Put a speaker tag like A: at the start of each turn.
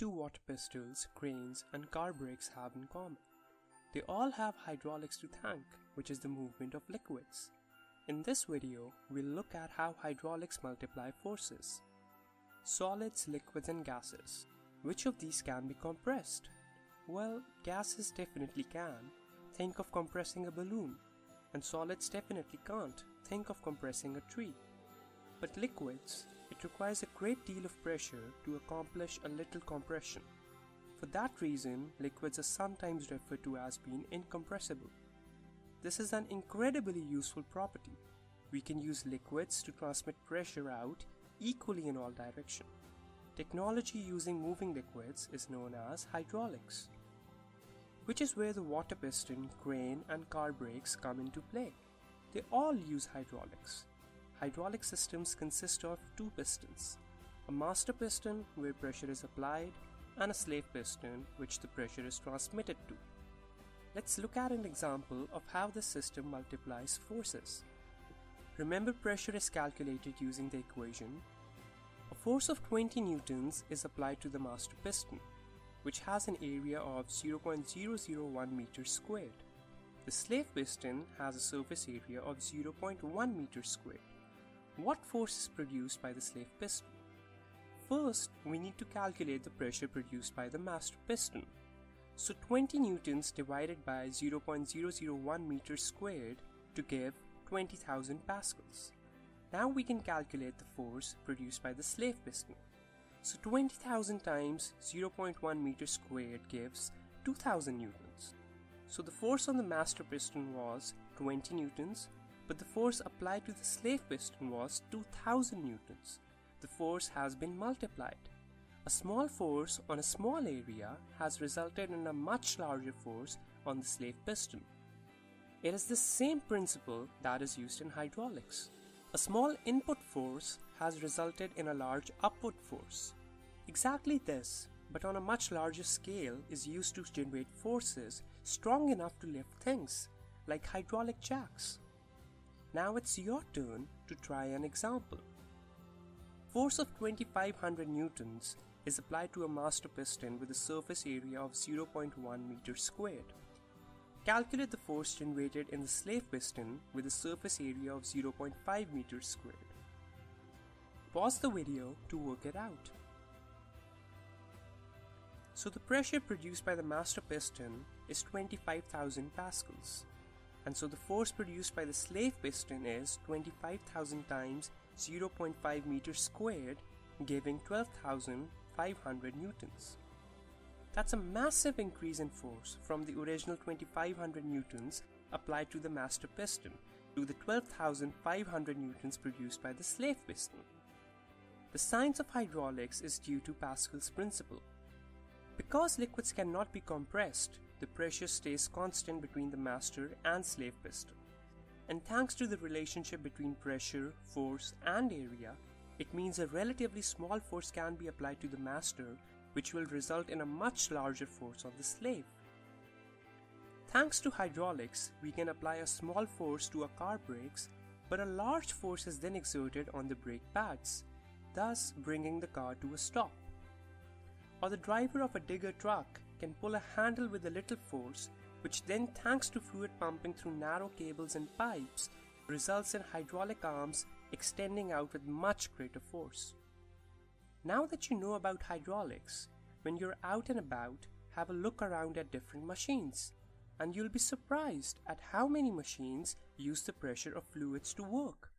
A: do water pistols, cranes, and car brakes have in common? They all have hydraulics to thank, which is the movement of liquids. In this video, we'll look at how hydraulics multiply forces. Solids, liquids, and gases. Which of these can be compressed? Well, gases definitely can. Think of compressing a balloon. And solids definitely can't. Think of compressing a tree. But liquids, it requires a great deal of pressure to accomplish a little compression. For that reason, liquids are sometimes referred to as being incompressible. This is an incredibly useful property. We can use liquids to transmit pressure out equally in all directions. Technology using moving liquids is known as hydraulics, which is where the water piston, crane, and car brakes come into play. They all use hydraulics. Hydraulic systems consist of two pistons a master piston, where pressure is applied, and a slave piston, which the pressure is transmitted to. Let's look at an example of how this system multiplies forces. Remember pressure is calculated using the equation. A force of 20 newtons is applied to the master piston, which has an area of 0.001 meters squared. The slave piston has a surface area of 0.1 meters squared. What force is produced by the slave piston? First, we need to calculate the pressure produced by the master piston. So 20 newtons divided by 0.001 meters squared to give 20,000 pascals. Now we can calculate the force produced by the slave piston. So 20,000 times 0.1 meters squared gives 2000 newtons. So the force on the master piston was 20 newtons, but the force applied to the slave piston was 2000 newtons. The force has been multiplied. A small force on a small area has resulted in a much larger force on the slave piston. It is the same principle that is used in hydraulics. A small input force has resulted in a large upward force. Exactly this, but on a much larger scale, is used to generate forces strong enough to lift things, like hydraulic jacks. Now it's your turn to try an example. Force of 2500 newtons is applied to a master piston with a surface area of 0.1 meters squared. Calculate the force generated in the slave piston with a surface area of 0.5 meters squared. Pause the video to work it out. So the pressure produced by the master piston is 25,000 pascals. And so the force produced by the slave piston is 25,000 times 0.5 meters squared, giving 12,500 newtons. That's a massive increase in force from the original 2500 newtons applied to the master piston to the 12,500 newtons produced by the slave piston. The science of hydraulics is due to Pascal's principle. Because liquids cannot be compressed, the pressure stays constant between the master and slave piston. And thanks to the relationship between pressure, force, and area, it means a relatively small force can be applied to the master which will result in a much larger force on the slave. Thanks to hydraulics, we can apply a small force to a car brakes, but a large force is then exerted on the brake pads, thus bringing the car to a stop. Or the driver of a digger truck can pull a handle with a little force, which then, thanks to fluid pumping through narrow cables and pipes, results in hydraulic arms extending out with much greater force. Now that you know about hydraulics, when you're out and about, have a look around at different machines, and you'll be surprised at how many machines use the pressure of fluids to work.